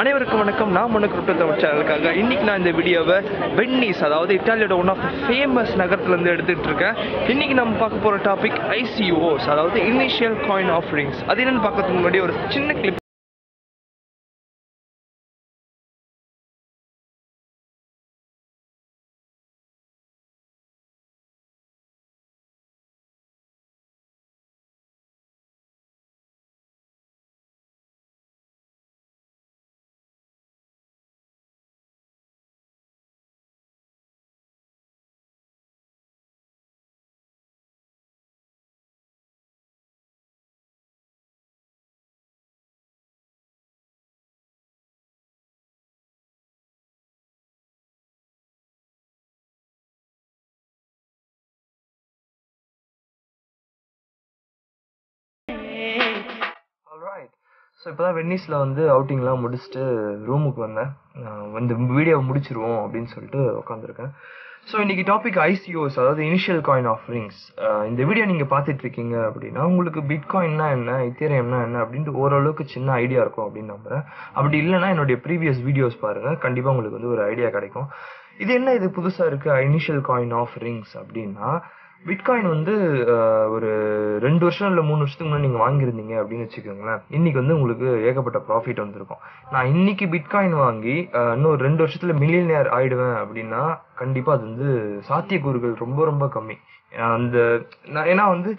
அனைவருக்கும் வணக்கம். நான் மனு கிரிப்டோ சேனலுக்காக இன்னைக்கு நான் இந்த வீடியோவை வென்னிஸ் அதாவது இட்டாலியோட ஒன் ஆஃப் த ஃபேமஸ் நகரத்துலேருந்து எடுத்துகிட்டு இருக்கேன் இன்னைக்கு நம்ம பார்க்க போகிற டாபிக் ஐசிஓஸ் அதாவது இனிஷியல் காயின் ஆஃபரிங்ஸ் அது என்னன்னு பார்க்கறதுக்கு முன்னாடி ஒரு சின்ன கிளிப் ஸோ இப்போ தான் வென்னிஸில் வந்து அவுட்டிங்லாம் முடிச்சுட்டு ரூமுக்கு வந்தேன். வந்து இந்த வீடியோவை முடிச்சிருவோம் அப்படின்னு சொல்லிட்டு உட்காந்துருக்கேன் ஸோ இன்னைக்கு டாபிக் ஐசிஓஸ் அதாவது இனிஷியல் காயின் ஆஃபரிங்ஸ் இந்த வீடியோ நீங்கள் பார்த்துட்டு இருக்கீங்க அப்படின்னா உங்களுக்கு பிட்காயின்னா என்ன இத்தேரியம்னா என்ன அப்படின்ட்டு ஓரளவுக்கு சின்ன ஐடியா இருக்கும் அப்படின்னு நம்புகிறேன் அப்படி இல்லைன்னா என்னுடைய ப்ரீவியஸ் வீடியோஸ் பாருங்கள் கண்டிப்பாக உங்களுக்கு வந்து ஒரு ஐடியா கிடைக்கும். இது என்ன இது புதுசாக இருக்குது இனிஷியல் காயின் ஆஃபரிங்ஸ் அப்படின்னா பிட்காயின் வந்து ஒரு ரெண்டு வருஷம் இல்லை மூணு வருஷத்துக்கு முன்னாடி நீங்கள் வாங்கியிருந்தீங்க அப்படின்னு வச்சுக்கோங்களேன். இன்னைக்கு வந்து உங்களுக்கு ஏகப்பட்ட ப்ராஃபிட் வந்திருக்கும். நான் இன்னைக்கு பிட்காயின் வாங்கி இன்னும் ஒரு ரெண்டு வருஷத்துல மில்லியனியர் ஆயிடுவேன் அப்படின்னா கண்டிப்பாக அது வந்து சாத்தியக்கூறுகள் ரொம்ப ரொம்ப கம்மி. அந்த நான் ஏன்னா வந்து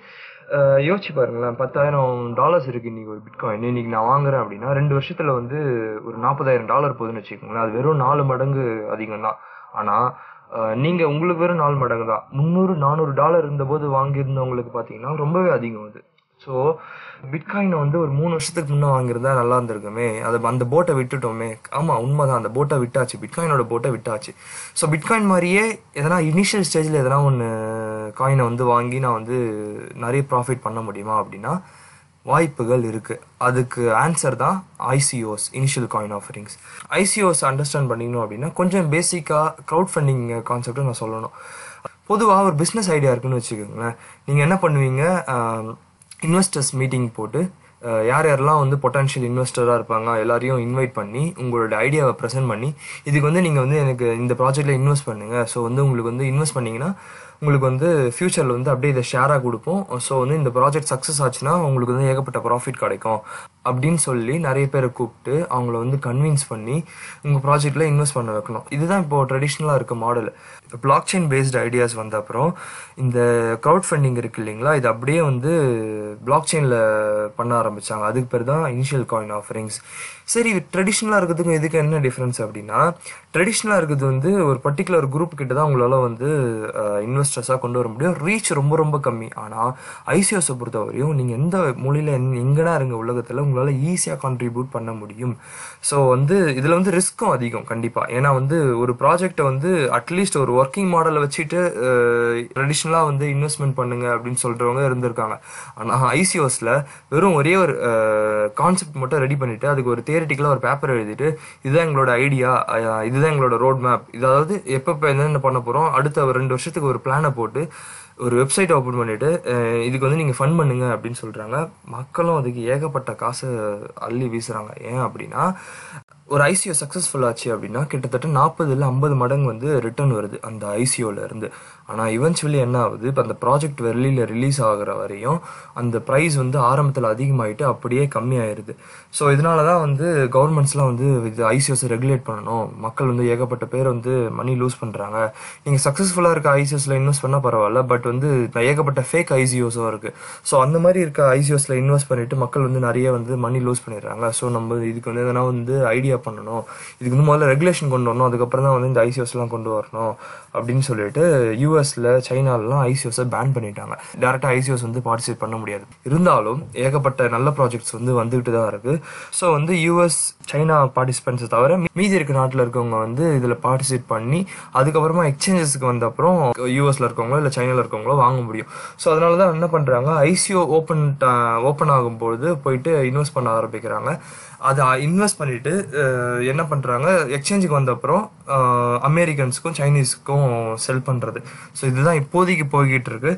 யோசிச்சு பாருங்களேன். பத்தாயிரம் டாலர்ஸ் இருக்கு இன்னைக்கு ஒரு பிட்காயின் இன்னைக்கு நான் வாங்குறேன் அப்படின்னா ரெண்டு வருஷத்துல வந்து ஒரு நாற்பதாயிரம் டாலர் போகுதுன்னு வச்சுக்கோங்களேன். அது வெறும் நாலு மடங்கு அதிகம் தான் ஆனால் நீங்கள் நீங்க உங்களுக்கு வெறும் நாலு மடங்கு தான். முந்நூறு நானூறு டாலர் இருந்தபோது வாங்கியிருந்தவங்களுக்கு பார்த்தீங்கன்னா ரொம்பவே அதிகம் அது. ஸோ பிட்காயினை வந்து ஒரு மூணு வருஷத்துக்கு முன்னே வாங்கியிருந்தா நல்லா இருந்திருக்குமே. அதை அந்த போட்டை விட்டுட்டோமே. ஆமாம் உண்மைதான். அந்த போட்டை விட்டாச்சு. பிட்காயினோட போட்டை விட்டாச்சு. ஸோ பிட்காயின் மாதிரியே எதனா இனிஷியல் ஸ்டேஜில் எதனா ஒன்று காயினை வந்து வாங்கி நான் வந்து நிறைய ப்ராஃபிட் பண்ண முடியுமா அப்படின்னா வாய்ப்புகள் இருக்குது அதுக்கு ஆன்சர் தான் ICOs initial coin offerings ICOs understand பண்ணிக்கணும் அப்படின்னா கொஞ்சம் பேசிக்காக க்ரௌட் ஃபண்டிங் கான்செப்டை நான் சொல்லணும். பொதுவாக ஒரு பிஸ்னஸ் ஐடியா இருக்குன்னு வச்சுக்கோங்களேன். நீங்கள் என்ன பண்ணுவீங்க? இன்வெஸ்டர்ஸ் மீட்டிங் போட்டு யார் யாரெல்லாம் வந்து பொட்டன்ஷியல் இன்வெஸ்டராக இருப்பாங்க எல்லாரையும் இன்வைட் பண்ணி உங்களோட ஐடியாவை ப்ரெசென்ட் பண்ணி இதுக்கு வந்து நீங்கள் வந்து எனக்கு இந்த ப்ராஜெக்டில் இன்வெஸ்ட் பண்ணுங்கள் ஸோ வந்து உங்களுக்கு வந்து இன்வெஸ்ட் பண்ணிங்கன்னா உங்களுக்கு வந்து ஃப்யூச்சரில் வந்து அப்படியே இதை ஷேராக கொடுப்போம். ஸோ வந்து இந்த ப்ராஜெக்ட் சக்ஸஸ் ஆச்சுன்னா உங்களுக்கு வந்து ஏகப்பட்ட ப்ராஃபிட் கிடைக்கும். அப்படின்னு சொல்லி நிறைய பேரை கூப்பிட்டு அவங்கள வந்து கன்வின்ஸ் பண்ணி உங்கள் ப்ராஜெக்டில் இன்வெஸ்ட் பண்ண வைக்கணும். இதுதான் இப்போ ட்ரெடிஷ்னலாக இருக்க மாடல் இப்போ பிளாக் செயின் பேஸ்டு ஐடியாஸ் வந்த அப்புறம் இந்த க்ரௌட் ஃபண்டிங் இருக்கு இல்லைங்களா? இது அப்படியே வந்து பிளாக் செயினில் பண்ண ஆரம்பித்தாங்க அதுக்கு பேர் தான் இனிஷியல் காயின் ஆஃபரிங்ஸ் சரி ட்ரெடிஷ்னலாக இருக்கிறதுக்கும் இதுக்கு என்ன டிஃப்ரென்ஸ் அப்படின்னா ட்ரெடிஷ்னலாக இருக்கிறது வந்து ஒரு பர்டிகுலர் குரூப் கிட்ட தான் உங்களால் வந்து இன்வெஸ்ட் ஸ்ட்ரெஸ்ஸாக கொண்டு வர முடியும். ரீச் ரொம்ப ரொம்ப கம்மி. ஆனால் ஐசிஓஸை பொறுத்தவரையும் நீங்கள் எந்த மொழியில் எங்கன்னா இருங்க உலகத்தில் உங்களால் ஈஸியாக கான்ட்ரிபியூட் பண்ண முடியும். ஸோ வந்து இதில் வந்து ரிஸ்க்கும் அதிகம் கண்டிப்பாக ஏன்னா வந்து ஒரு ப்ராஜெக்டை வந்து அட்லீஸ்ட் ஒரு ஒர்க்கிங் மாடலை வச்சுட்டு ட்ரெடிஷ்னலாக வந்து இன்வெஸ்ட்மெண்ட் பண்ணுங்க அப்படின்னு சொல்கிறவங்க இருந்திருக்காங்க. ஆனால் ஐசிஓஸில் வெறும் ஒரே ஒரு கான்செப்ட் மட்டும் ரெடி பண்ணிவிட்டு அதுக்கு ஒரு தியரிட்டிக்கலாக ஒரு பேப்பர் எழுதிட்டு இதுதான் எங்களோட ஐடியா இதுதான் எங்களோட ரோட் மேப் இதாவது எப்பப்போ என்னென்ன பண்ண போகிறோம் அடுத்த ஒரு ரெண்டு வருஷத்துக்கு ஒரு பிளான் பிளானை போட்டு ஒரு வெப்சைட் ஓப்பன் பண்ணிட்டு இதுக்கு வந்து நீங்கள் ஃபண்ட் பண்ணுங்க அப்படின்னு சொல்கிறாங்க மக்களும் அதுக்கு ஏகப்பட்ட காசு அள்ளி வீசுகிறாங்க ஏன் அப்படின்னா ஒரு ஐசிஓ சக்ஸஸ்ஃபுல் ஆச்சு அப்படின்னா கிட்டத்தட்ட நாற்பதுல ஐம்பது மடங்கு வந்து ரிட்டர்ன் வருது அந்த ஐசிஓல இருந்து. ஆனால் இவென்ச்சுவலி என்ன ஆகுது? இப்போ அந்த ப்ராஜெக்ட் வெளியில் ரிலீஸ் ஆகுற வரையும் அந்த ப்ரைஸ் வந்து ஆரம்பத்தில் அதிகமாகிட்டு அப்படியே கம்மியாயிருது. ஸோ இதனால தான் வந்து கவர்மெண்ட்ஸ்லாம் வந்து இது ஐசிஓஸை ரெகுலேட் பண்ணணும். மக்கள் வந்து ஏகப்பட்ட பேர் வந்து மணி லூஸ் பண்ணுறாங்க நீங்கள் சக்ஸஸ்ஃபுல்லாக இருக்க ஐசிஎஸ்சில் இன்வெஸ்ட் பண்ணால் பரவாயில்ல. பட் வந்து ஏகப்பட்ட ஃபேக் ஐசிஓஸும் இருக்குது ஸோ அந்த மாதிரி இருக்க ஐசிஓஸில் இன்வெஸ்ட் பண்ணிட்டு மக்கள் வந்து நிறைய வந்து மணி லூஸ் பண்ணிடுறாங்க. ஸோ நம்ம இதுக்கு வந்து எதனா வந்து ஐடியா பண்ணணும். இதுக்கு வந்து முதல்ல ரெகுலேஷன் கொண்டு வரணும். அதுக்கப்புறம் தான் வந்து இந்த ஐசிஓஸ்லாம் கொண்டு வரணும். அப்படின்னு சொல்லிட்டு யூஎஸ்ல சைனாலலாம் ஐசிஓஸை பேன் பண்ணிட்டாங்க. டேரெக்டாக ஐசிஓஸ் வந்து பார்ட்டிசிபேட் பண்ண முடியாது. இருந்தாலும் ஏகப்பட்ட நல்ல ப்ராஜெக்ட்ஸ் வந்து வந்துகிட்டு தான் இருக்கு. ஸோ வந்து யூஎஸ் சைனா பார்ட்டிசிபென்ட்ஸை தவிர மீதி இருக்க நாட்டில் இருக்கவங்க வந்து இதில் பார்ட்டிசிபேட் பண்ணி அதுக்கப்புறமா எக்ஸ்சேஞ்சஸ்க்கு வந்த அப்புறம் யூஎஸில் இருக்கவங்களோ இல்லை சைனாவில் இருக்கவங்களோ வாங்க முடியும். ஸோ அதனால தான் என்ன பண்ணுறாங்க ஐசிஓ ஓப்பன் ஓப்பன் ஆகும்பொழுது போயிட்டு இன்வெஸ்ட் பண்ண ஆரம்பிக்கிறாங்க. அதை இன்வெஸ்ட் பண்ணிட்டு என்ன பண்ணுறாங்க எக்ஸ்சேஞ்சுக்கு வந்த அப்புறம் அமெரிக்கன்ஸுக்கும் சைனீஸ்க்கும் செல் பண்ணுறது ஸோ இதுதான் இப்போதைக்கு போய்கிட்டு இருக்கு.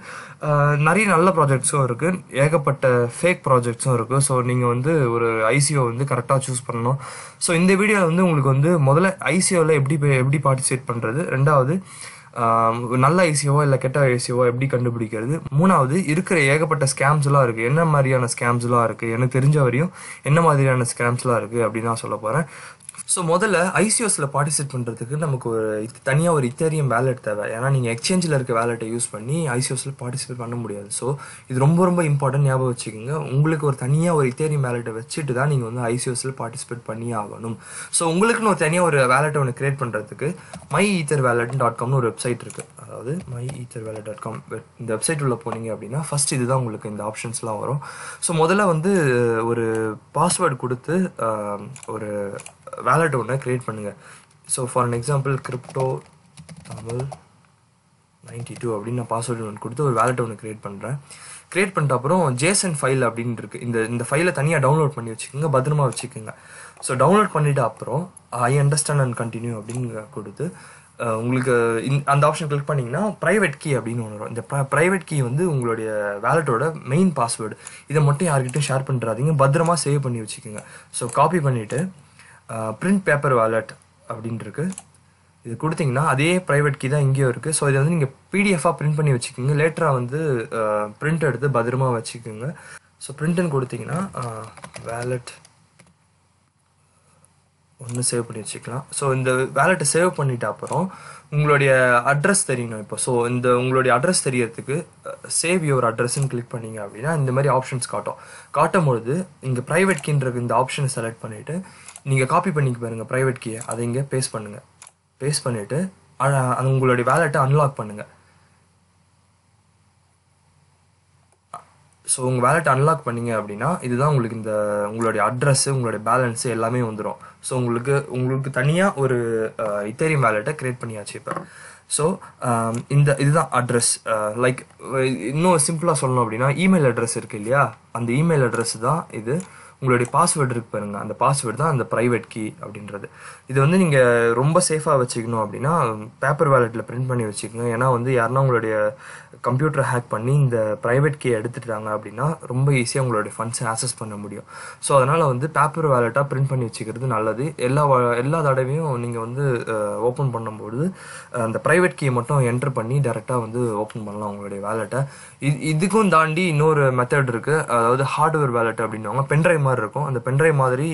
நிறைய நல்ல ப்ராஜெக்ட்ஸும் இருக்குது ஏகப்பட்ட ஃபேக் ப்ராஜெக்ட்ஸும் இருக்குது ஸோ நீங்கள் வந்து ஒரு ஐசிஓ வந்து கரெக்டாக சூஸ் பண்ணணும். ஸோ இந்த வீடியோவில் வந்து உங்களுக்கு வந்து முதல்ல ஐசிஓவில் எப்படி எப்படி பார்ட்டிசிபேட் பண்ணுறது ரெண்டாவது நல்ல ஐசிஓவோ இல்லை கெட்ட ஐசிஓவோ எப்படி கண்டுபிடிக்கிறது? மூணாவது இருக்கிற ஏகப்பட்ட ஸ்கேம்ஸ்லாம் இருக்குது என்ன மாதிரியான ஸ்கேம்ஸ்லாம் இருக்குது எனக்கு தெரிஞ்ச வரையும் என்ன மாதிரியான ஸ்கேம்ஸ்லாம் இருக்குது அப்படின்னு நான் சொல்ல போகிறேன் ஸோ முதல்ல ஐசிஓஸில் பார்ட்டிசிபேட் பண்ணுறதுக்கு நமக்கு ஒரு தனியாக ஒரு இத்தேரியம் வேலெட் தேவை. ஏன்னா நீங்கள் எக்ஸ்சேஞ்சில் இருக்க வேலெட்டை யூஸ் பண்ணி ஐசிஓஸில் பார்ட்டிசிபேட் பண்ண முடியாது. ஸோ இது ரொம்ப ரொம்ப இம்பார்ட்டன்ட் ஞாபகம் வச்சுக்கோங்க. உங்களுக்கு ஒரு தனியாக ஒரு இத்தேரியம் வேலெட்டை வச்சுட்டு தான் நீங்கள் வந்து ஐசிஓஸில் பார்ட்டிசிபேட் பண்ணி ஆகணும். ஸோ உங்களுக்குன்னு ஒரு தனியாக ஒரு வேலெட்டை ஒன்று கிரியேட் பண்ணுறதுக்கு மை ஈத்தர் வேலெட் டாட் காம்னு ஒரு வெப்சைட் இருக்குது அதாவது my ether wallet dot com இந்த வெப்சைட் உள்ள போனீங்க அப்படின்னா ஃபர்ஸ்ட் இதுதான் உங்களுக்கு இந்த ஆப்ஷன்ஸ்லாம் வரும். ஸோ முதல்ல வந்து ஒரு பாஸ்வேர்டு கொடுத்து ஒரு வேலட் ஒன்று க்ரியேட் பண்ணுங்கள் so for an example crypto Tamil ninety two அப்படின்னு நான் பாஸ்வேர்டு ஒன்று கொடுத்து ஒரு வேலட் ஒன்று க்ரியேட் பண்ணுறேன் க்ரியேட் பண்ணிட்ட அப்புறம் ஜேசன் ஃபைல் அப்படின்னு இருக்குது இந்த இந்த ஃபைலை தனியாக டவுன்லோட் பண்ணி வச்சுக்கோங்க பத்திரமா வச்சுக்கோங்க. ஸோ டவுன்லோட் பண்ணிவிட்டு அப்புறம் ஐ அண்டர்ஸ்டாண்ட் அண்ட் கண்டினியூ அப்படின்னு கொடுத்து உங்களுக்கு அந்த ஆப்ஷன் கிளிக் பண்ணீங்கன்னா ப்ரைவேட் கீ அப்படின்னு ஒன்று வரும். இந்த ப்ரைவேட் கீ வந்து உங்களுடைய வேலட்டோட மெயின் பாஸ்வேர்டு இதை மட்டும் யார்கிட்டையும் ஷேர் பண்ணுறாதீங்க பத்திரமா சேவ் பண்ணி வச்சுக்கோங்க. ஸோ காப்பி பண்ணிவிட்டு பிரிண்ட் பேப்பர் வாலெட் அப்படின்னு இருக்குது இது கொடுத்தீங்கன்னா அதே ப்ரைவேட் கீ தான் இங்கேயும் இருக்குது ஸோ இதை வந்து நீங்கள் பிடிஎஃபாக பிரிண்ட் பண்ணி வச்சுக்கோங்க. லேட்டராக வந்து பிரிண்ட் எடுத்து பத்திரமா வச்சுக்கோங்க. ஸோ பிரிண்ட்னு கொடுத்தீங்கன்னா வேலட் ஒன்று சேவ் பண்ணி வச்சுக்கலாம். ஸோ இந்த வேலெட்டை சேவ் பண்ணிட்ட அப்புறம் உங்களுடைய அட்ரஸ் தெரியணும் இப்போ. ஸோ இந்த உங்களுடைய அட்ரஸ் தெரியறதுக்கு சேவ் யுவர் அட்ரஸ்ன்னு கிளிக் பண்ணீங்க அப்படின்னா இந்த மாதிரி ஆப்ஷன்ஸ் காட்டும். காட்டும் பொழுது இங்கே ப்ரைவேட் கீன்ற இந்த ஆப்ஷனை செலக்ட் பண்ணிவிட்டு நீங்கள் காப்பி பண்ணிக்க பாருங்க ப்ரைவேட் கீயை அதை இங்கே பேஸ்ட் பண்ணுங்கள் பேஸ்ட் பண்ணிவிட்டு அது உங்களுடைய வேலெட்டை அன்லாக் பண்ணுங்கள் ஸோ உங்கள் வேலெட் அன்லாக் பண்ணீங்க அப்படின்னா இதுதான் உங்களுக்கு இந்த உங்களுடைய அட்ரஸ்ஸு உங்களுடைய பேலன்ஸு எல்லாமே வந்துடும் ஸோ உங்களுக்கு உங்களுக்கு தனியாக ஒரு இத்தேரியம் வேலெட்டை கிரியேட் பண்ணியாச்சு இப்போ. ஸோ இந்த இதுதான் அட்ரஸ் லைக் இன்னும் சிம்பிளாக சொல்லணும் அப்படின்னா இமெயில் அட்ரஸ் இருக்கு இல்லையா? அந்த இமெயில் அட்ரஸ் தான் இது. உங்களுடைய பாஸ்வேர்டு இருக்கு பாருங்க. அந்த பாஸ்வேர்டு தான் அந்த ப்ரைவேட் கீ அப்படின்றது. இது வந்து நீங்கள் ரொம்ப சேஃபாக வச்சுக்கணும் அப்படின்னா பேப்பர் வேலெட்டில் பிரிண்ட் பண்ணி வச்சுக்கணும் ஏன்னா வந்து யாருன்னா உங்களுடைய கம்ப்யூட்டரை ஹேக் பண்ணி இந்த ப்ரைவேட் கீ எடுத்துட்டாங்க அப்படின்னா ரொம்ப ஈஸியாக உங்களுடைய ஃபண்ட்ஸை ஆக்சஸ் பண்ண முடியும். ஸோ அதனால் வந்து பேப்பர் வேலெட்டாக பிரிண்ட் பண்ணி வச்சுக்கிறது நல்லது. எல்லா எல்லா தடவையும் நீங்கள் வந்து ஓப்பன் பண்ணும்போது அந்த ப்ரைவேட் கீயை மட்டும் என்டர் பண்ணி டேரெக்டாக வந்து ஓப்பன் பண்ணலாம் உங்களுடைய வேலெட்டை இது இதுக்கும் தாண்டி இன்னொரு மெத்தட் இருக்குது அதாவது ஹார்ட்வேர் வேலெட் அப்படின்னுவாங்க. பென்ட்ரைவ் மாதிரி இருக்கும். அந்த பென்ட்ரைவ் மாதிரி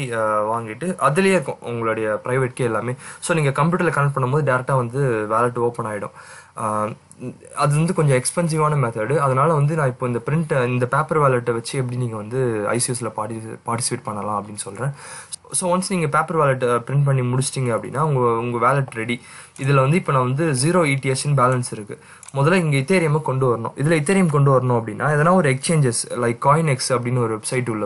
வாங்கிட்டு அதுலேயே இருக்கும் உங்களுடைய ப்ரைவேட் கீ எல்லாமே. ஸோ நீங்கள் கம்ப்யூட்டரில் கனெக்ட் பண்ணும்போது டேரெக்டாக வந்து வேலெட் ஓப்பன் ஆகிடும் அது வந்து கொஞ்சம் எக்ஸ்பென்சிவான மெத்தடு அதனால வந்து நான் இப்போ இந்த பிரிண்ட் இந்த பேப்பர் வேலெட்டை வச்சு எப்படி நீங்கள் வந்து ஐசிஎஸ்சில் பார்ட்டி பார்ட்டிசிபேட் பண்ணலாம் அப்படின்னு சொல்கிறேன் ஸோ ஒன்ஸ் நீங்கள் பேப்பர் வேலெட் பிரிண்ட் பண்ணி முடிச்சிட்டிங்க அப்படின்னா உங்கள் உங்கள் வேலெட் ரெடி இதில் வந்து இப்போ நான் வந்து ஜீரோ இடிஎஸ்ன்னு பேலன்ஸ் இருக்குது முதல்ல இங்கே இத்தேரியமை கொண்டு வரணும். இதில் இத்தேரியம் கொண்டு வரணும் அப்படின்னா எதனா ஒரு எக்ஸ்சேஞ்சஸ் லைக் காயின் எக்ஸ் அப்படின்னு ஒரு வெப்சைட் உள்ள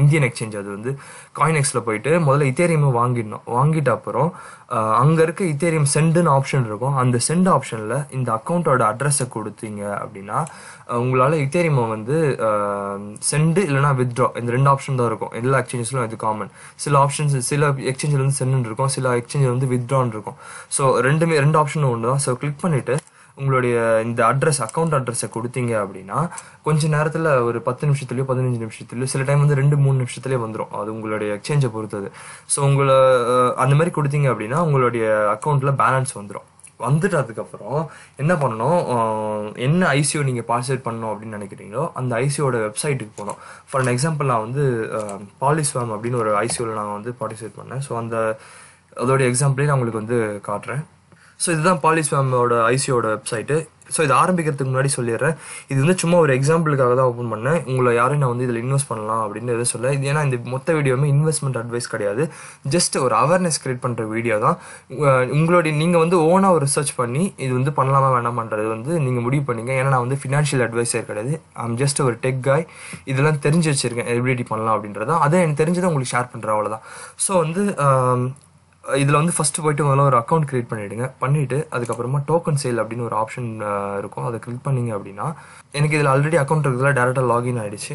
இந்தியன் எக்ஸ்சேஞ்ச் அது வந்து காயின் எக்ஸில் போயிட்டு முதல்ல இத்தேரியமை வாங்கிடணும். வாங்கிட்ட அப்புறம் அங்கே இருக்க இத்தேரியம் சென்டுன்னு ஆப்ஷன் இருக்கும். அந்த சென்ட் ஆப்ஷனில் இந்த அக்கௌண்ட்டோட அட்ரஸை கொடுத்தீங்க அப்படின்னா உங்களால் இத்தேரியமை வந்து சென்டு இல்லைனா வித்ட்ரா இந்த ரெண்டு ஆப்ஷன் தான் இருக்கும். எல்லா எக்ஸ்சேஞ்சஸ்லும் இது காமன் சில ஆப்ஷன்ஸ் சில எக்ஸ்சேஞ்சில் வந்து சென்டுன்னு இருக்கும். சில எக்ஸ்சேஞ்சில் வந்து வித்ட்ரான்னு இருக்கும். ஸோ ரெண்டுமே ரெண்டு ஆப்ஷனும் ஒன்று தான் ஸோ கிளிக் பண்ணிவிட்டு உங்களுடைய இந்த அட்ரஸ் அக்கௌண்ட் அட்ரஸை கொடுத்தீங்க அப்படின்னா கொஞ்ச நேரத்தில் ஒரு பத்து நிமிஷத்துலையோ பதினஞ்சு நிமிஷத்துலையோ சில டைம் வந்து ரெண்டு மூணு நிமிஷத்துலேயே வந்துடும் அது உங்களுடைய எக்ஸ்சேஞ்சை பொறுத்தது. ஸோ உங்களை அந்த மாதிரி கொடுத்தீங்க அப்படின்னா உங்களுடைய அக்கௌண்ட்டில் பேலன்ஸ் வந்துடும் வந்துட்டதுக்கப்புறம் என்ன பண்ணணும்? என்ன ஐசிஓ நீங்கள் பார்ட்டிசிபேட் பண்ணணும் அப்படின்னு நினைக்கிறீங்களோ அந்த ஐசிஓட வெப்சைட்டுக்கு போகணும். ஃபார் an எக்ஸாம்பிள் நான் வந்து பாலிஸ்வாம் அப்படின்னு ஒரு ஐசிஓவில் நான் வந்து பார்ட்டிசிபேட் பண்ணேன். ஸோ அந்த அதோட எக்ஸாம்பிளே நான் உங்களுக்கு வந்து காட்டுறேன். ஸோ இதுதான் பாலிஸ்வாமோட ஐசியோட வெப்சைட்டு ஸோ இது ஆரம்பிக்கிறதுக்கு முன்னாடி சொல்லிடுறேன். இது வந்து சும்மா ஒரு எக்ஸாம்பிளுக்காக தான் ஓப்பன் பண்ணேன். உங்களை யாரையும் நான் வந்து இதில் இன்வெஸ்ட் பண்ணலாம் அப்படின்னு எதுவும் சொல்ல இது ஏன்னா இந்த மொத்த வீடியோவுமே இன்வெஸ்ட்மெண்ட் அட்வைஸ் கிடையாது. ஜஸ்ட் ஒரு அவேர்னஸ் கிரியேட் பண்ணுற வீடியோ தான். உங்களுடைய நீங்கள் வந்து ஓனாக ஒரு ரிசர்ச் பண்ணி இது வந்து பண்ணலாமா வேணாமான்றது வந்து நீங்கள் முடிவு பண்ணீங்க. ஏன்னா நான் வந்து ஃபினான்ஷியல் அட்வைசர் கிடையாது. ஐம் ஜஸ்ட் ஒரு டெக் காய் இதெல்லாம் தெரிஞ்சு வச்சிருக்கேன். எப்படி பண்ணலாம் அப்படின்றதான் அதை எனக்கு தெரிஞ்சதை உங்களுக்கு ஷேர் பண்ணுறேன் அவ்வளோதான் ஸோ வந்து இதில் வந்து ஃபஸ்ட்டு போயிட்டு முதல்ல ஒரு அக்கௌண்ட் க்ரியேட் பண்ணிவிடுங்க பண்ணிவிட்டு அதுக்கப்புறமா டோக்கன் சேல் அப்படின்னு ஒரு ஆப்ஷன் இருக்கும். அதை கிளிக் பண்ணீங்க அப்படின்னா எனக்கு இதில் ஆல்ரெடி அக்கௌண்ட் இருக்கிறதுல டேரெக்டாக லாகின் ஆகிடுச்சு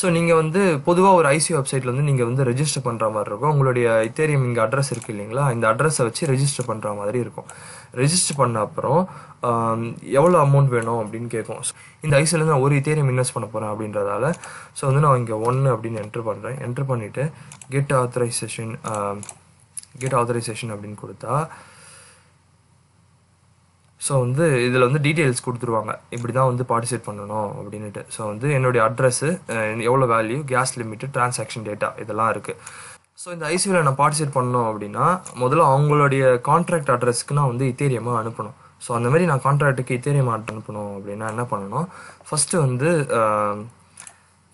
ஸோ நீங்கள் வந்து பொதுவாக ஒரு ஐசி வெப்சைட்டில் வந்து நீங்கள் வந்து ரெஜிஸ்டர் பண்ணுற மாதிரி இருக்கும். உங்களுடைய இத்தேரியம் இங்கே அட்ரஸ் இருக்குது இல்லைங்களா? இந்த அட்ரஸை வச்சு ரெஜிஸ்டர் பண்ணுற மாதிரி இருக்கும். ரெஜிஸ்டர் பண்ண அப்புறம் எவ்வளோ அமௌண்ட் வேணும் அப்படின்னு கேட்கும். இந்த ஐசிலேருந்து நான் ஒரு இத்தேரியம் இன்வெஸ்ட் பண்ண போகிறேன் அப்படின்றதால ஸோ வந்து நான் இங்கே ஒன்று அப்படின்னு என்ட்ரு பண்ணுறேன் என்ட்ரு பண்ணிவிட்டு கெட் ஆத்தரைசேஷன் கெட் ஆத்தரைசேஷன் அப்படின்னு கொடுத்தா ஸோ வந்து இதில் வந்து டீட்டெயில்ஸ் கொடுத்துருவாங்க. இப்படி தான் வந்து பார்ட்டிசிபேட் பண்ணணும் அப்படின்ட்டு ஸோ வந்து என்னுடைய அட்ரஸ்ஸு எவ்வளோ value gas limit transaction data இதெல்லாம் இருக்குது ஸோ இந்த ஐசியூவில் நான் பார்ட்டிசிபேட் பண்ணணும் அப்படின்னா முதல்ல அவங்களுடைய கான்ட்ராக்ட் அட்ரஸ்க்கு நான் வந்து இத்தேரியமாக அனுப்பணும். ஸோ அந்த மாதிரி நான் கான்ட்ராக்ட்டுக்கு இத்தேரியமாக அனுப்பணும் அப்படின்னா என்ன பண்ணணும்? ஃபஸ்ட்டு வந்து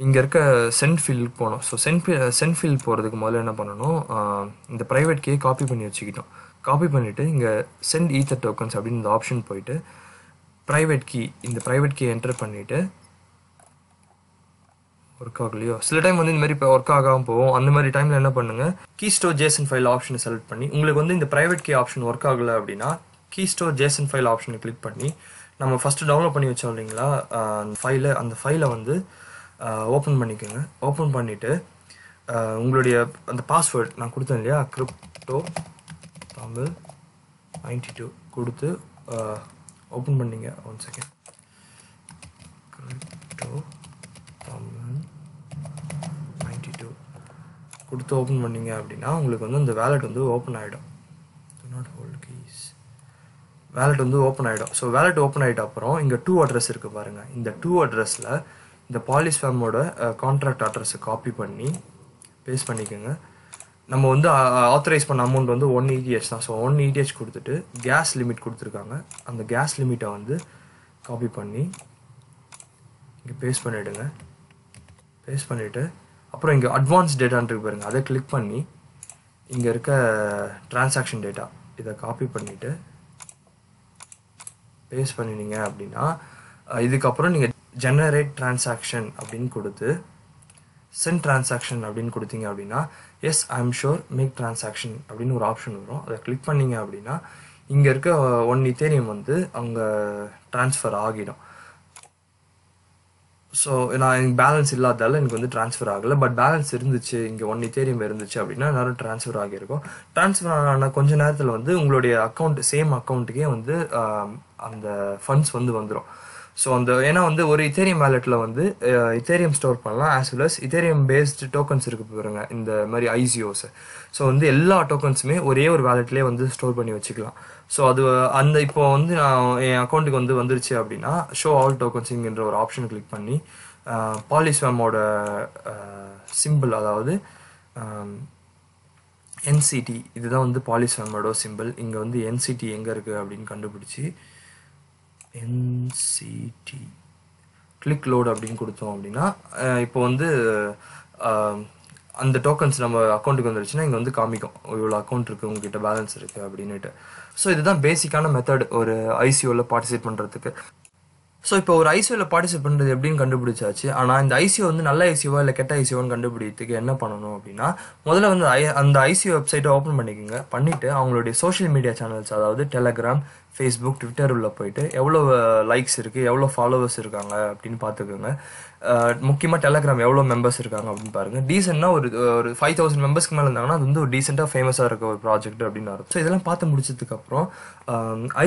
இங்கே இருக்க சென்ட் ஃபீல்டுக்கு போனோம். So send field send field போகிறதுக்கு முதல்ல என்ன பண்ணணும்? இந்த ப்ரைவேட் கே காப்பி பண்ணி வச்சுக்கிட்டோம். காப்பி பண்ணிவிட்டு இங்கே சென்ட் ஈத்தர் டோக்கன்ஸ் அப்படின்னு இந்த ஆப்ஷன் போயிட்டு ப்ரைவேட் கீ இந்த ப்ரைவேட் கீ என்டர் பண்ணிவிட்டு ஒர்க் ஆகலையோ? சில டைம் வந்து இந்த மாதிரி இப்போ ஒர்க் ஆகாமல் போவோம் அந்த மாதிரி டைமில் என்ன பண்ணுங்கள் கீ ஸ்டோர் ஜேசன் ஃபைல் ஆப்ஷனை செலக்ட் பண்ணி உங்களுக்கு வந்து இந்த ப்ரைவேட் கீ ஆப்ஷன் ஒர்க் ஆகலை அப்படின்னா கீ ஸ்டோர் ஜேசன் ஃபைல் ஆப்ஷனை கிளிக் பண்ணி நம்ம ஃபஸ்ட்டு டவுன்லோட் பண்ணி வச்சோம் இல்லைங்களா? அந்த ஃபைலை அந்த ஃபைலை வந்து ஓப்பன் பண்ணிக்கோங்க. ஓப்பன் பண்ணிவிட்டு உங்களுடைய அந்த பாஸ்வேர்ட் நான் கொடுத்தேன் இல்லையா? கிரிப்டோ தமிழ் நைன்டி டூ கொடுத்து ஓப்பன் பண்ணிங்க. One second crypto Tamil ninety two கொடுத்து ஓப்பன் பண்ணீங்க அப்படின்னா உங்களுக்கு வந்து அந்த வேலெட் வந்து ஓப்பன் ஆகிடும் நாட் ஹோல்ட் கீஸ் வேலெட் வந்து ஓப்பன் ஆகிடும் ஸோ வேலெட் ஓப்பன் ஆகிட்ட அப்புறம் இங்கே டூ அட்ரஸ் இருக்குது பாருங்கள் இந்த டூ அட்ரஸில் இந்த பாலிஸ்ஃபேமோட கான்ட்ராக்ட் அட்ரஸை காப்பி பண்ணி பேஸ்ட் பண்ணிக்கோங்க. நம்ம வந்து ஆத்தரைஸ் பண்ண அமௌண்ட் வந்து ஒன் இடிஹெச் தான். ஸோ ஒன் இடிஹெச் கொடுத்துட்டு கேஸ் லிமிட் கொடுத்துருக்காங்க. அந்த கேஸ் லிமிட்டை வந்து காப்பி பண்ணி இங்கே பேஸ்ட் பண்ணிவிடுங்க பேஸ்ட் பண்ணிவிட்டு அப்புறம் இங்கே அட்வான்ஸ் டேட்டான் இருக்கு பாருங்க. அதை கிளிக் பண்ணி இங்கே இருக்க டிரான்சாக்ஷன் டேட்டா இதை காப்பி பண்ணிவிட்டு பேஸ்ட் பண்ணினீங்க அப்படின்னா இதுக்கப்புறம் நீங்கள் ஜெனரேட் டிரான்சாக்ஷன் அப்படின்னு கொடுத்து சென்ட் டிரான்சாக்ஷன் அப்படின்னு கொடுத்தீங்க அப்படின்னா yes I am sure make transaction அப்படின்னு ஒரு ஆப்ஷன் வரும். அதை கிளிக் பண்ணீங்க அப்படின்னா இங்கே இருக்க ஒன் இத்தேரியம் வந்து அங்கே ட்ரான்ஸ்ஃபர் ஆகிடும். ஸோ நான் எனக்கு பேலன்ஸ் இல்லாதால எனக்கு வந்து ட்ரான்ஸ்ஃபர் ஆகலை. பட் பேலன்ஸ் இருந்துச்சு இங்கே ஒன் இத்தேரியம் இருந்துச்சு அப்படின்னா நேரம் ட்ரான்ஸ்ஃபர் ஆகியிருக்கும். ட்ரான்ஸ்ஃபர் ஆன கொஞ்ச நேரத்தில் வந்து உங்களுடைய அக்கௌண்ட் சேம் அக்கௌண்ட்டுக்கே வந்து அந்த ஃபண்ட்ஸ் வந்து வந்துடும் ஸோ அந்த ஏன்னா வந்து ஒரு இத்தேரியம் வேலெட்டில் வந்து இத்தேரியம் ஸ்டோர் பண்ணலாம் as well as Ethereum based tokens இருக்கு பாருங்க இந்த மாதிரி ஐசிஓஸ் ஸோ வந்து எல்லா டோக்கன்ஸுமே ஒரே ஒரு வேலெட்லேயே வந்து ஸ்டோர் பண்ணி வச்சுக்கலாம். ஸோ அது அந்த இப்போ வந்து நான் என் அக்கௌண்ட்டுக்கு வந்து வந்துருச்சு அப்படின்னா ஷோ ஆல் டோக்கன்ஸிங்கிற ஒரு ஆப்ஷன் கிளிக் பண்ணி பாலிஸ்வாமோட சிம்பிள் அதாவது என்சிடி இதுதான் வந்து பாலிஸ்வாமோட சிம்பிள் இங்கே வந்து என்சிடி எங்கே இருக்குது அப்படின்னு கண்டுபிடிச்சி என்சிடி கிளிக் லோட் அப்படின்னு கொடுத்தோம் அப்படின்னா இப்போ வந்து அந்த டோக்கன்ஸ் நம்ம அக்கௌண்ட்டுக்கு வந்துருச்சுன்னா இங்கே வந்து காமிக்கும். இவ்வளோ அக்கௌண்ட் இருக்குது உங்ககிட்ட பேலன்ஸ் இருக்குது அப்படின்னுட்டு. ஸோ இதுதான் பேசிக்கான மெத்தட் ஒரு ஐசிஓவில் பார்ட்டிசிபேட் பண்ணுறதுக்கு ஸோ இப்போ ஒரு ஐசிஓவில் பார்ட்டிசிபேட் பண்ணுறது எப்படின்னு கண்டுபிடிச்சாச்சு? ஆனால் இந்த ஐசிஓ வந்து நல்ல ஐசிஓவா இல்லை கெட்ட ஐசிஓன்னு கண்டுபிடிக்கிறதுக்கு என்ன பண்ணணும் அப்படின்னா முதல்ல வந்து ஐ அந்த ஐசிஓ வெப்சைட்டை ஓப்பன் பண்ணிக்கோங்க. பண்ணிவிட்டு அவங்களுடைய சோஷியல் மீடியா சேனல்ஸ் அதாவது டெலகிராம் ஃபேஸ்புக் ட்விட்டர் உள்ள போயிட்டு எவ்வளோ லைக்ஸ் uh, இருக்குது எவ்வளோ ஃபாலோவர்ஸ் இருக்காங்க அப்படின்னு பார்த்துக்கோங்க. Uh, முக்கியமாக டெலகிராம் எவ்வளோ மெம்பர்ஸ் இருக்காங்க அப்படின்னு பாருங்கள் டீசெண்டாக ஒரு ஒரு ஃபைவ் தௌசண்ட் மெம்பர்ஸ்க்கு மேலே இருந்தாங்கன்னா அது வந்து ஒரு டீசெண்டாக ஃபேமஸாக இருக்க ஒரு ப்ராஜெக்ட் அப்படின்னு அர்த்தம். ஸோ இதெல்லாம் பார்த்து முடிச்சதுக்கப்புறம்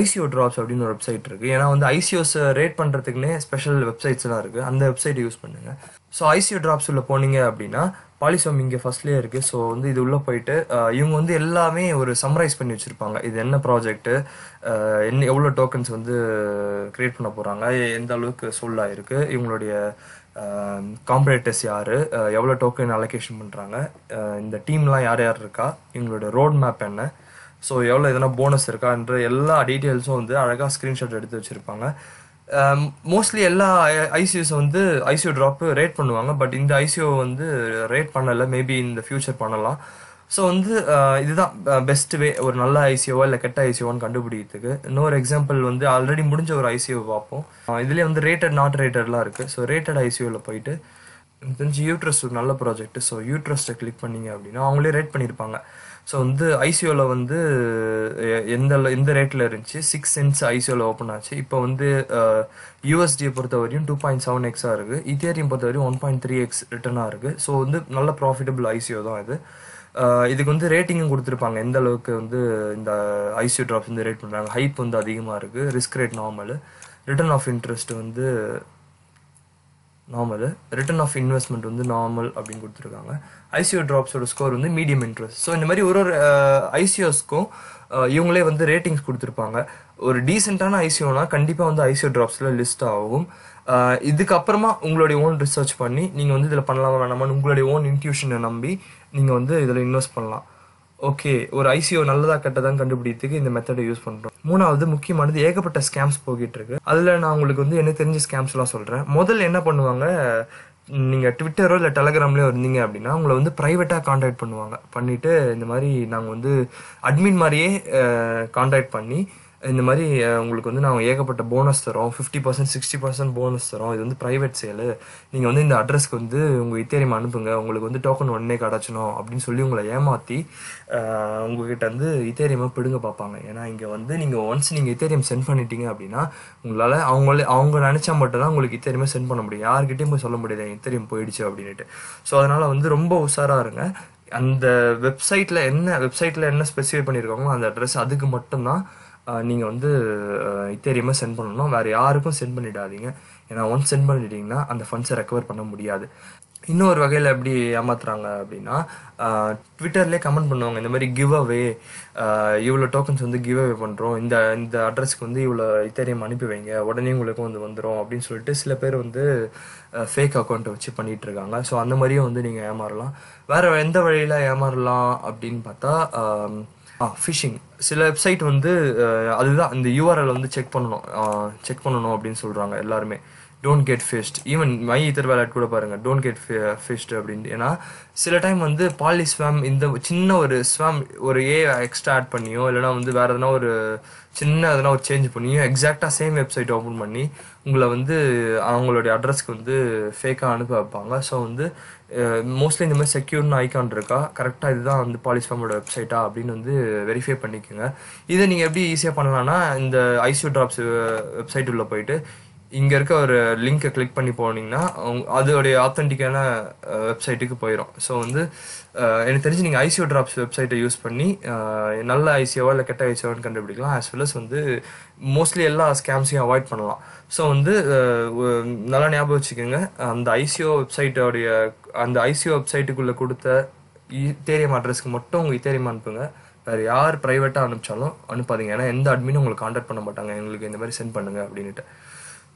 ஐசிஓ um, ட்ராப்ஸ் அப்படின்னு ஒரு வெப்சைட் இருக்குது ஏன்னா வந்து ஐசிஓஸ் ரேட் uh, பண்ணுறதுக்குனே ஸ்பெஷல் வெப்சைட்ஸ்லாம் இருக்குது அந்த வெப்சைட்டை யூஸ் பண்ணுங்கள் ஸோ ஐசிஓ ட்ராப்ஸ் உள்ள போனீங்க அப்படின்னா பாலிசம் இங்கே ஃபர்ஸ்ட்லேயே இருக்குது ஸோ வந்து இது உள்ளே போயிட்டு இவங்க வந்து எல்லாமே ஒரு சம்மரைஸ் பண்ணி வச்சுருப்பாங்க. இது என்ன ப்ராஜெக்ட்டு என்ன எவ்வளோ டோக்கன்ஸ் வந்து க்ரியேட் பண்ண போகிறாங்க எந்த அளவுக்கு சோல்ட் இருக்குது இவங்களுடைய காம்பரேட்டர்ஸ் யார் எவ்வளோ டோக்கன் அலோகேஷன் பண்ணுறாங்க இந்த டீம்லாம் யார் யார் இருக்கா இவங்களோட ரோட் மேப் என்ன ஸோ எவ்வளோ எதனா போனஸ் இருக்கான்ற எல்லா டீட்டெயில்ஸும் வந்து அழகாக ஸ்க்ரீன்ஷாட் எடுத்து வச்சுருப்பாங்க. Um, மோஸ்ட்லி எல்லா ஐசியூஸை வந்து ஐசியூ ட்ராப்பு ரேட் பண்ணுவாங்க பட் இந்த ஐசியூ வந்து ரேட் பண்ணலை. மேபி இந்த ஃபியூச்சர் பண்ணலாம். ஸோ வந்து uh, இதுதான் uh, பெஸ்ட் வே ஒரு நல்ல ஐசியோவா இல்லை கெட்ட ஐசியோவான்னு கண்டுபிடிக்கிறதுக்கு. இன்னொரு எக்ஸாம்பிள் வந்து ஆல்ரெடி முடிஞ்ச ஒரு ஐசிஓ பார்ப்போம். Uh, இதுலேயே வந்து ரேட்டட் நாட் ரேட்டட்லாம் இருக்குது ஸோ ரேட்டட் ஐசியூவில் போயிட்டு தெரிஞ்சு யூட்ரஸ் ஒரு நல்ல ப்ராஜெக்ட் ஸோ யூட்ரஸ்ட்டை கிளிக் பண்ணீங்க அப்படின்னா அவங்களே ரேட் பண்ணியிருப்பாங்க. ஸோ வந்து ஐசியோவில் வந்து எ- எந்த எந்த ரேட்டில் இருந்துச்சு? சிக்ஸ் சென்ஸ் ஐசியோவில் ஓப்பன் ஆச்சு. இப்போ வந்து யூஎஸ்டியை பொறுத்த வரையும் டூ பாயிண்ட் செவன் எக்ஸாக இருக்குது இத்தேரியம் பொறுத்த வரையும் ஒன் பாயிண்ட் த்ரீ எக்ஸ் ரிட்டர்னாக இருக்குது ஸோ வந்து நல்ல ப்ராஃபிட்டபிள் ஐசியோ தான் இது. இதுக்கு வந்து ரேட்டிங்கும் கொடுத்துருப்பாங்க. எந்த அளவுக்கு வந்து இந்த ஐசியோ ட்ராப்ஸ் வந்து ரேட் பண்ணுறாங்க ஹைப் வந்து அதிகமாக இருக்குது risk rate normal return of interest வந்து நார்மல் ரிட்டர்ன் ஆஃப் இன்வெஸ்ட்மெண்ட் வந்து நார்மல் அப்படின்னு கொடுத்துருக்காங்க. ஐசிஓ ட்ராப்ஸோட ஸ்கோர் வந்து மீடியம் இன்ட்ரெஸ்ட் ஸோ இந்த மாதிரி ஒரு ஒரு ஐசிஓஸ்க்கும் இவங்களே வந்து ரேட்டிங்ஸ் கொடுத்துருப்பாங்க. ஒரு டீசெண்டான ஐசிஓனா கண்டிப்பாக வந்து ஐசிஓ ட்ராப்ஸில் லிஸ்ட் ஆகும். இதுக்கப்புறமா உங்களுடைய ஓன் ரிசர்ச் பண்ணி நீங்கள் வந்து இதில் பண்ணலாமா வேணாமான்னு உங்களுடைய ஓன் இன்ட்யூஷனை நம்பி நீங்கள் வந்து இதில் இன்வெஸ்ட் பண்ணலாம். ஓகே ஒரு ஐசிஓ நல்லதா கெட்டதான்னு கண்டுபிடித்துக்கு இந்த மெத்தடை யூஸ் பண்றோம். மூணாவது முக்கியமானது ஏகப்பட்ட ஸ்கேம்ஸ் போகிட்டு இருக்கு. அதுல நான் உங்களுக்கு வந்து எனக்கு தெரிஞ்ச ஸ்கேம்ஸ் எல்லாம் சொல்றேன். முதல்ல என்ன பண்ணுவாங்க நீங்க ட்விட்டரோ இல்லை டெலகிராம்லயோ இருந்தீங்க அப்படின்னா உங்களை வந்து ப்ரைவேட்டாக காண்டாக்ட் பண்ணுவாங்க. பண்ணிட்டு இந்த மாதிரி நாங்க வந்து அட்மின் மாதிரியே காண்டாக்ட் பண்ணி இந்த மாதிரி உங்களுக்கு வந்து நாங்கள் ஏகப்பட்ட போனஸ் தரோம். Fifty percent sixty percent bonus தரோம். இது வந்து ப்ரைவேட் சேலு நீங்கள் வந்து இந்த அட்ரஸ்க்கு வந்து உங்கள் இத்தேரியம் அனுப்புங்க. உங்களுக்கு வந்து டோக்கன் ஒன்னே கிடச்சணும் அப்படின்னு சொல்லி உங்களை ஏமாற்றி உங்ககிட்ட வந்து இத்தேரியமாக பிடுங்க பார்ப்பாங்க. ஏன்னா இங்கே வந்து நீங்கள் ஒன்ஸ் நீங்கள் இத்தேரியம் சென்ட் பண்ணிட்டீங்க அப்படின்னா உங்களால் அவங்களே அவங்க நினச்சா மட்டும் தான் உங்களுக்கு இத்தேரியமே சென்ட் பண்ண முடியும். யார்கிட்டயும் போய் சொல்ல முடியாது இத்தேரியம் போயிடுச்சு அப்படின்ட்டு ஸோ அதனால் வந்து ரொம்ப உஷாராக இருங்க. அந்த வெப்சைட்டில் என்ன வெப்சைட்டில் என்ன ஸ்பெசிஃபை பண்ணியிருக்காங்களோ அந்த அட்ரஸ் அதுக்கு மட்டும்தான் நீங்கள் வந்து இத்தேரியமாக சென்ட் பண்ணணும் வேறு யாருக்கும் சென்ட் பண்ணிடாதீங்க. ஏன்னா ஒன்ஸ் சென்ட் பண்ணிட்டீங்கன்னா அந்த ஃபண்ட்ஸை ரெக்கவர் பண்ண முடியாது. இன்னொரு வகையில் எப்படி ஏமாத்துறாங்க அப்படின்னா ட்விட்டர்லேயே கமெண்ட் பண்ணுவாங்க. இந்த மாதிரி கிவ் அவே இவ்வளோ டோக்கன்ஸ் வந்து கிவ் அவே பண்ணுறோம் இந்த இந்த அட்ரஸ்க்கு வந்து இவ்வளோ இத்தேரியம் அனுப்பி வைங்க. உடனே உங்களுக்கு வந்து வந்துடும் அப்படின்னு சொல்லிட்டு சில பேர் வந்து ஃபேக் அக்கௌண்ட்டை வச்சு பண்ணிட்டு இருக்காங்க. ஸோ அந்த மாதிரியும் வந்து நீங்கள் ஏமாறலாம். வேறு எந்த வழியில் ஏமாறலாம் அப்படின்னு பார்த்தா ஆ ஃபிஷிங் சில வெப்சைட் வந்து அதுதான் இந்த யூஆர்எல் வந்து செக் பண்ணணும். செக் பண்ணணும் அப்படின்னு சொல்கிறாங்க எல்லாருமே. Don't get phished even my ether wallet கூட பாருங்கள் டோன்ட் கெட் ஃபிஷ்ட் அப்படின்னு. ஏன்னா சில டைம் வந்து பாலி ஸ்வாம் இந்த சின்ன ஒரு ஸ்வாம் ஒரு ஏ எக்ஸ்ட்ரா ஆட் பண்ணியோ இல்லைனா வந்து வேறு எதனா ஒரு சின்ன எதனா ஒரு சேஞ்ச் பண்ணியோ எக்ஸாக்டாக சேம் வெப்சைட் ஓப்பன் பண்ணி உங்களை வந்து அவங்களுடைய அட்ரஸ்க்கு வந்து ஃபேக்காக அனுப்ப வைப்பாங்க. ஸோ வந்து மோஸ்ட்லி இந்த மாதிரி செக்யூர்னு ஐகான் இருக்கா கரெக்டாக இதுதான் வந்து பாலிஸ்ஃபார்மோட வெப்சைட்டா அப்படின்னு வந்து வெரிஃபை பண்ணிக்கோங்க. இதை நீங்கள் எப்படி ஈஸியாக பண்ணலாம்னா இந்த ஐசியூ ட்ராப்ஸ் வெப்சைட் உள்ளே போயிட்டு இங்கே இருக்க ஒரு லிங்கை கிளிக் பண்ணி போனீங்கன்னா அவங்க- அதோடைய ஆத்தென்டிக்கான வெப்சைட்டுக்கு போயிடும் ஸோ வந்து எனக்கு தெரிஞ்சு நீங்கள் ஐசிஓ ட்ராப்ஸ் வெப்சைட்டை யூஸ் பண்ணி நல்ல ஐசிஓவா இல்லை கெட்ட ஐசிஓன்னு கண்டுபிடிக்கலாம். ஆஸ் வெல் அஸ் வந்து மோஸ்ட்லி எல்லா ஸ்கேம்ஸையும் அவாய்ட் பண்ணலாம். ஸோ வந்து நல்லா ஞாபகம் வச்சுக்கோங்க. அந்த ஐசிஓ வெப்சைட்டோடைய அந்த ஐசிஓ வெப்சைட்டுக்குள்ளே கொடுத்த இத்தேரியம் அட்ரஸ்க்கு மட்டும் உங்கள் இத்தேரியம் அனுப்புங்க. வேறு யார் ப்ரைவேட்டாக அனுப்பிச்சாலும் அனுப்பாதீங்க. ஏன்னா எந்த அட்மினும் உங்களுக்கு காண்டாக்ட் பண்ண மாட்டாங்க. எங்களுக்கு இந்த மாதிரி சென்ட் பண்ணுங்கள் அப்படின்ட்டு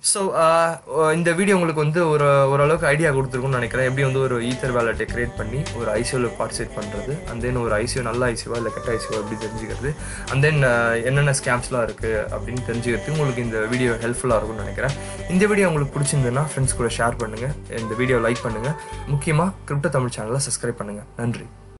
ஸோ uh, uh, இந்த வீடியோ உங்களுக்கு வந்து ஒரு ஓரளவுக்கு ஐடியா கொடுத்துருக்கும்னு நினைக்கிறேன். எப்படி வந்து ஒரு ஈத்தர் வேலட்டை கிரியேட் பண்ணி ஒரு ஐசியோவில் பார்ட்டிசிபேட் பண்ணுறது அண்ட் தென் ஒரு ஐசியோ நல்ல ஐசியோவா இல்லை கெட்ட ஐசியோ எப்படி தெரிஞ்சுக்கிறது அண்ட் தென் uh, என்னென்ன ஸ்கேம்ஸ்லாம் இருக்குது அப்படின்னு தெரிஞ்சுக்கிறதுக்கு உங்களுக்கு இந்த வீடியோ ஹெல்ப்ஃபுல்லாக இருக்கும்னு நினைக்கிறேன். இந்த வீடியோ உங்களுக்கு பிடிச்சிருந்ததுன்னா ஃப்ரெண்ட்ஸ் கூட ஷேர் பண்ணுங்கள் இந்த வீடியோ லைக் பண்ணுங்கள் முக்கியமாக கிரிப்டோ தமிழ் சேனலை சப்ஸ்கிரைப் பண்ணுங்கள் நன்றி.